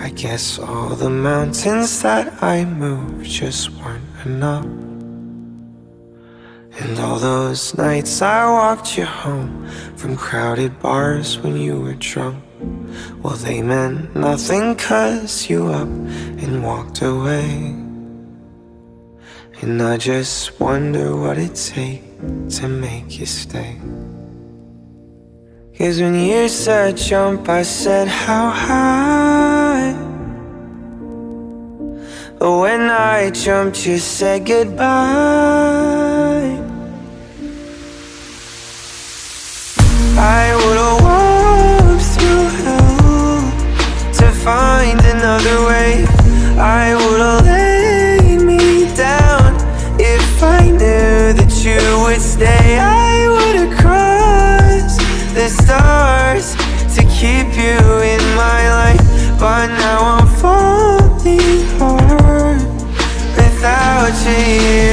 I guess all the mountains that I moved just weren't enough. And all those nights I walked you home from crowded bars when you were drunk. Well, they meant nothing cause you up and walked away. And I just wonder what it takes to make you stay. Cause when you said jump, I said how high? But when I jumped, you said goodbye. I would've walked through hell To find another way. I would've laid me down If I knew that you would stay. I Without you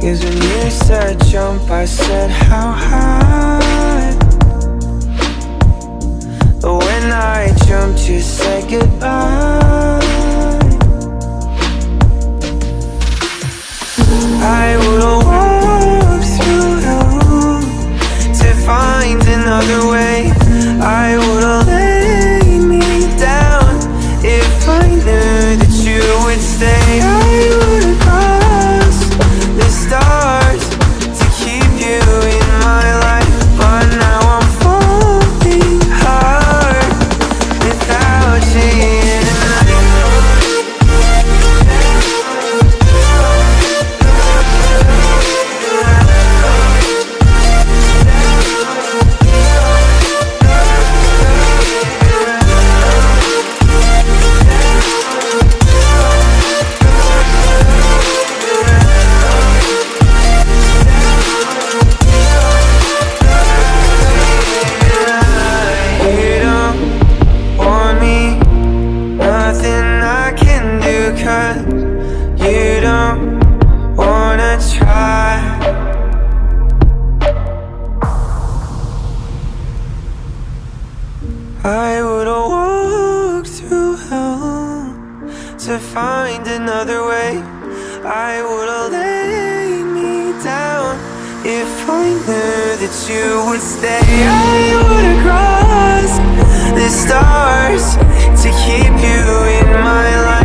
Cause when you said jump, I said how high? But when I jumped, you said goodbye. I would've walked through hell to find another way. I would've I would've walked through hell to find another way. I would've laid me down if I knew that you would stay. I would've crossed the stars to keep you in my life